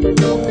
No.